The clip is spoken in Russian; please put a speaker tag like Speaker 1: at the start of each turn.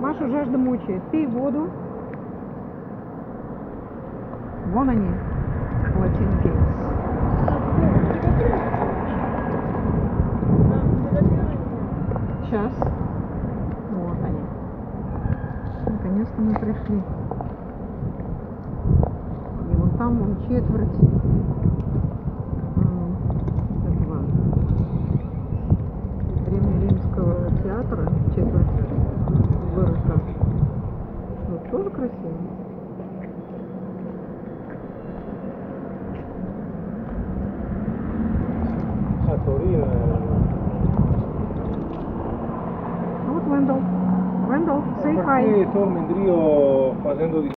Speaker 1: Машу жажда мучает. Пей воду. Вон они, латинки. Сейчас. Вот они. Наконец-то мы пришли. И вон там, вон четверть. tudo crescendo.
Speaker 2: A
Speaker 1: Torina. Out window. Window, say hi.
Speaker 2: Estou mendrio fazendo